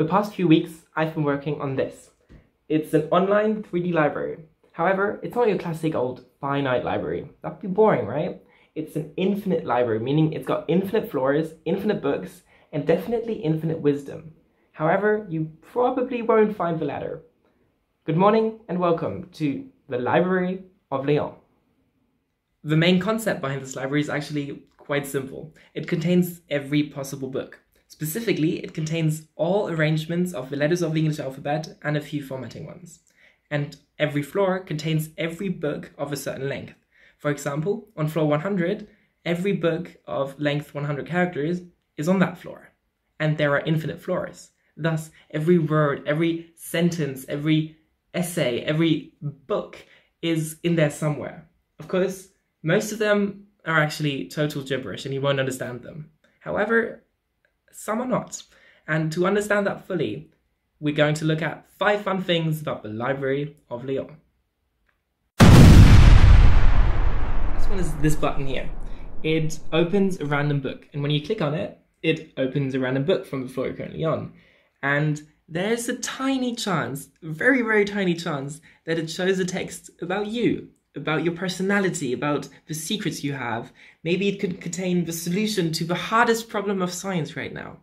The past few weeks, I've been working on this. It's an online 3D library. However, it's not your classic old finite library. That'd be boring, right? It's an infinite library, meaning it's got infinite floors, infinite books, and definitely infinite wisdom. However, you probably won't find the latter. Good morning and welcome to the Library of Léon. The main concept behind this library is actually quite simple. It contains every possible book. Specifically, it contains all arrangements of the letters of the English alphabet and a few formatting ones. And every floor contains every book of a certain length. For example, on floor 100, every book of length 100 characters is on that floor. And there are infinite floors. Thus, every word, every sentence, every essay, every book is in there somewhere. Of course, most of them are actually total gibberish and you won't understand them. However, some are not. And to understand that fully, we're going to look at five fun things about the Library of Léon. This one is this button here. It opens a random book, and when you click on it, it opens a random book from the floor you're currently on. And there's a tiny chance, very, very tiny chance, that it shows a text about you, about your personality, about the secrets you have. Maybe it could contain the solution to the hardest problem of science right now.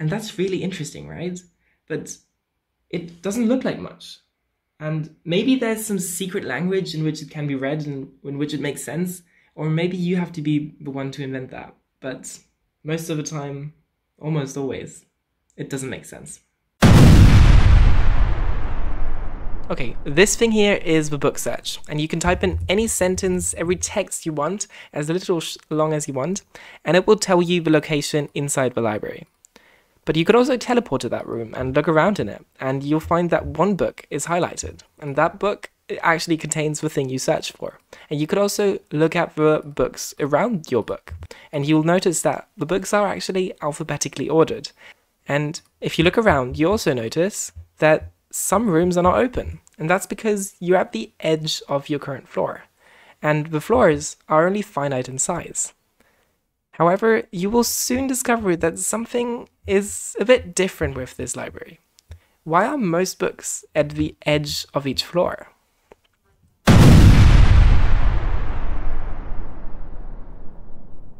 And that's really interesting, right? But it doesn't look like much. And maybe there's some secret language in which it can be read and in which it makes sense, or maybe you have to be the one to invent that. But most of the time, almost always, it doesn't make sense. Okay, this thing here is the book search, and you can type in any sentence, every text you want, as little long as you want, and it will tell you the location inside the library. But you could also teleport to that room and look around in it, and you'll find that one book is highlighted, and that book uh, actually contains the thing you search for. And you could also look at the books around your book, and you'll notice that the books are actually alphabetically ordered. And if you look around, you also notice that some rooms are not open, and that's because you're at the edge of your current floor, and the floors are only finite in size. However, you will soon discover that something is a bit different with this library. Why are most books at the edge of each floor?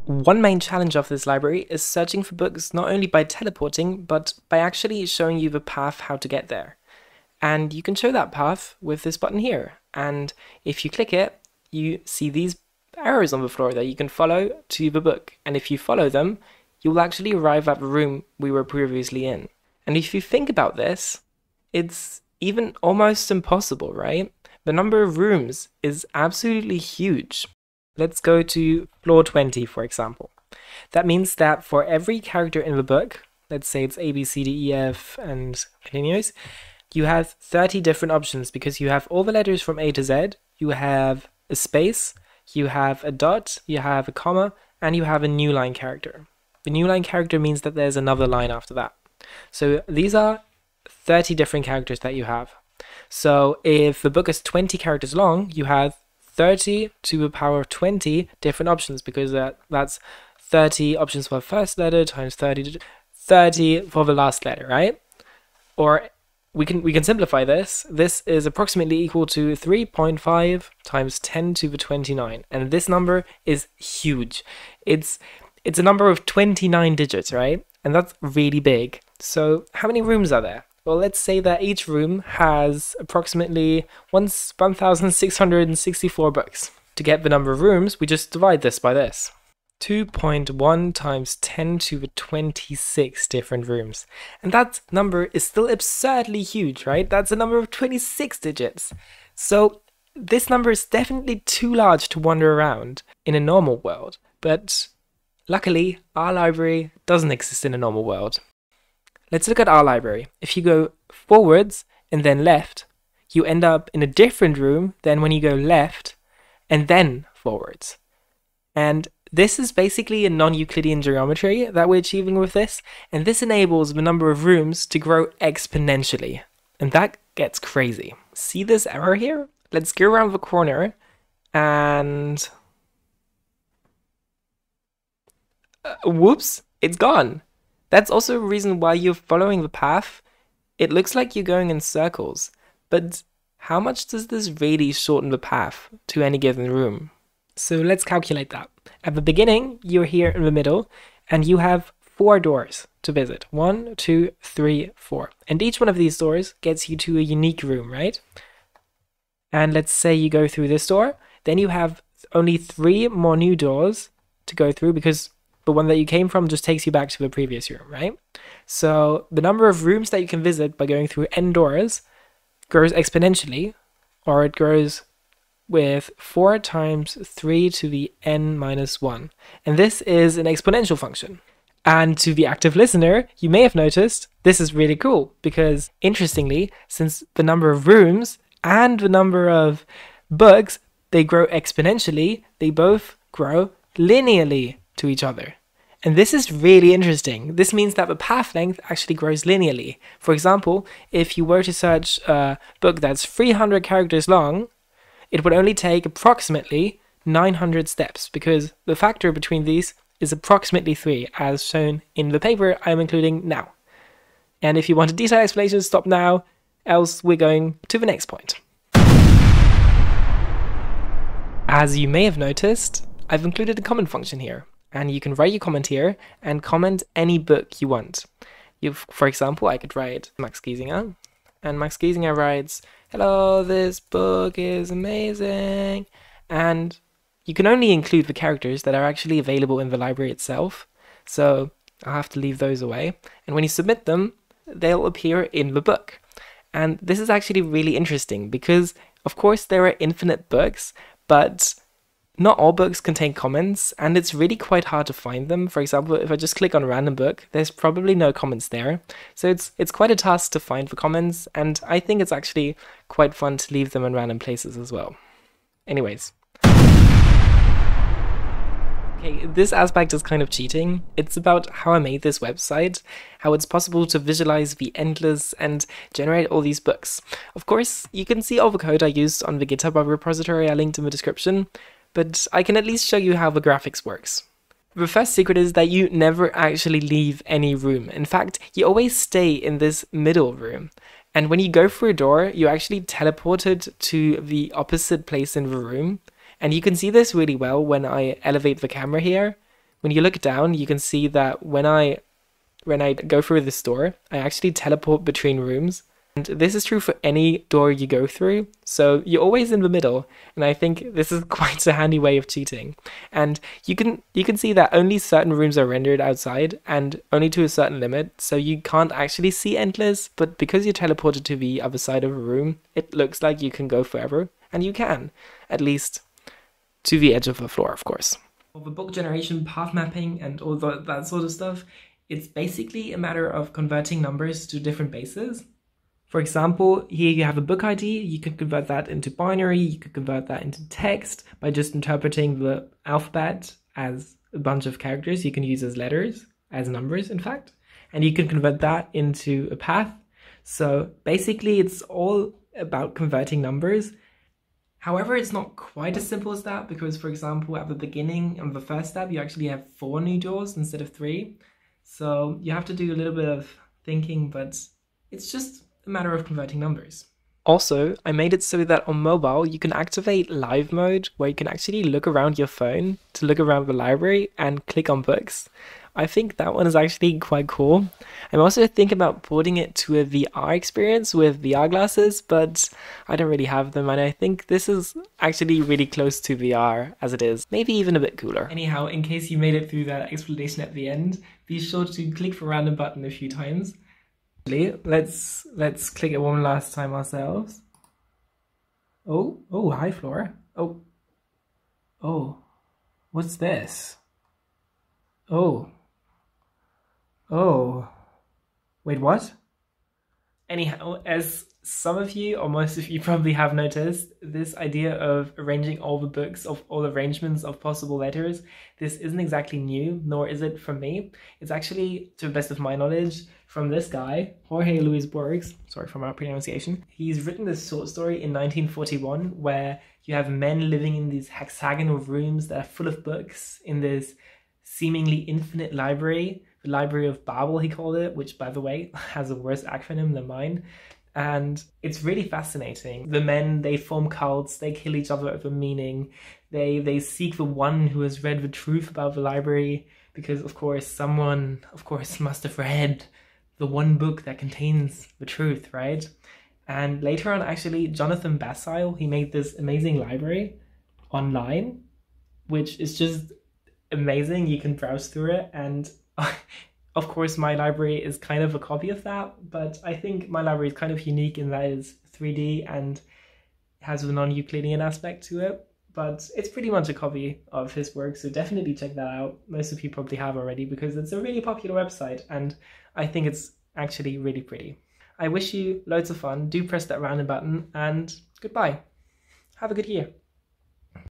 One main challenge of this library is searching for books not only by teleporting, but by actually showing you the path how to get there. And you can show that path with this button here. And if you click it, you see these arrows on the floor that you can follow to the book. And if you follow them, you will actually arrive at the room we were previously in. And if you think about this, it's even almost impossible, right? The number of rooms is absolutely huge. Let's go to floor 20, for example. That means that for every character in the book, let's say it's A, B, C, D, E, F, and continues, you have 30 different options because you have all the letters from A to Z, you have a space, you have a dot, you have a comma, and you have a new line character. The new line character means that there's another line after that. So these are 30 different characters that you have. So if the book is 20 characters long, you have 30 to the power of 20 different options because that, that's 30 options for the first letter times 30 30 for the last letter, right? Or we can we can simplify this. This is approximately equal to 3.5 times 10 to the 29, and this number is huge. It's it's a number of 29 digits, right? And that's really big. So how many rooms are there? Well, let's say that each room has approximately 1,664 books. To get the number of rooms, we just divide this by this. 2.1 times 10 to the 26 different rooms. And that number is still absurdly huge, right? That's a number of 26 digits. So this number is definitely too large to wander around in a normal world. But luckily, our library doesn't exist in a normal world. Let's look at our library. If you go forwards and then left, you end up in a different room than when you go left and then forwards. And this is basically a non-Euclidean geometry that we're achieving with this, and this enables the number of rooms to grow exponentially. And that gets crazy. See this error here? Let's go around the corner and... Uh, whoops, it's gone. That's also a reason why you're following the path. It looks like you're going in circles, but how much does this really shorten the path to any given room? So let's calculate that. At the beginning, you're here in the middle, and you have four doors to visit. One, two, three, four. And each one of these doors gets you to a unique room, right? And let's say you go through this door, then you have only three more new doors to go through because the one that you came from just takes you back to the previous room, right? So the number of rooms that you can visit by going through n doors grows exponentially, or it grows with 4 times 3 to the n minus 1. And this is an exponential function. And to the active listener, you may have noticed this is really cool because, interestingly, since the number of rooms and the number of books they grow exponentially, they both grow linearly to each other. And this is really interesting. This means that the path length actually grows linearly. For example, if you were to search a book that's 300 characters long, it would only take approximately 900 steps because the factor between these is approximately 3 as shown in the paper I'm including now. And if you want a detailed explanation, stop now, else we're going to the next point. As you may have noticed, I've included a comment function here and you can write your comment here and comment any book you want. You, for example, I could write Max Giesinger, and Max Giesinger writes, "Hello, this book is amazing," and you can only include the characters that are actually available in the library itself. So I'll have to leave those away, and when you submit them, they'll appear in the book. And this is actually really interesting because, of course, there are infinite books, but not all books contain comments, and it's really quite hard to find them. For example, if I just click on a random book, there's probably no comments there. So it's it's quite a task to find the comments, and I think it's actually quite fun to leave them in random places as well. Anyways. Okay, this aspect is kind of cheating. It's about how I made this website, how it's possible to visualize the endless and generate all these books. Of course, you can see all the code I used on the GitHub repository I linked in the description, but I can at least show you how the graphics works. The first secret is that you never actually leave any room. In fact, you always stay in this middle room. And when you go through a door, you're actually teleported to the opposite place in the room. And you can see this really well when I elevate the camera here. When you look down, you can see that when I when I go through this door, I actually teleport between rooms. And this is true for any door you go through, so you're always in the middle, and I think this is quite a handy way of cheating. And you can you can see that only certain rooms are rendered outside, and only to a certain limit, so you can't actually see endless, but because you're teleported to the other side of a room, it looks like you can go forever, and you can, at least to the edge of the floor, of course. All the book generation, path mapping, and all that sort of stuff, it's basically a matter of converting numbers to different bases for example, here you have a book ID, you can convert that into binary, you could convert that into text by just interpreting the alphabet as a bunch of characters you can use as letters, as numbers in fact, and you can convert that into a path. So basically it's all about converting numbers. However, it's not quite as simple as that because for example, at the beginning of the first step, you actually have four new doors instead of three. So you have to do a little bit of thinking, but it's just a matter of converting numbers. Also, I made it so that on mobile you can activate live mode where you can actually look around your phone to look around the library and click on books. I think that one is actually quite cool. I'm also thinking about porting it to a VR experience with VR glasses, but I don't really have them and I think this is actually really close to VR as it is, maybe even a bit cooler. Anyhow, in case you made it through that explanation at the end, be sure to click the random button a few times Let's let's click it one last time ourselves. Oh, oh, high floor. Oh, oh, what's this? Oh, oh, wait, what? Anyhow, as some of you, or most of you probably have noticed, this idea of arranging all the books, of all arrangements of possible letters, this isn't exactly new, nor is it from me. It's actually, to the best of my knowledge, from this guy, Jorge Luis Borges, sorry for my pronunciation. He's written this short story in 1941 where you have men living in these hexagonal rooms that are full of books in this seemingly infinite library the Library of Babel, he called it, which, by the way, has a worse acronym than mine. And it's really fascinating. The men, they form cults, they kill each other over meaning, they, they seek the one who has read the truth about the library, because, of course, someone, of course, must have read the one book that contains the truth, right? And later on, actually, Jonathan Basile, he made this amazing library online, which is just amazing. You can browse through it. And of course, my library is kind of a copy of that, but I think my library is kind of unique in that it's 3D and has a non Euclidean aspect to it. But it's pretty much a copy of his work, so definitely check that out. Most of you probably have already because it's a really popular website and I think it's actually really pretty. I wish you loads of fun. Do press that random button and goodbye. Have a good year.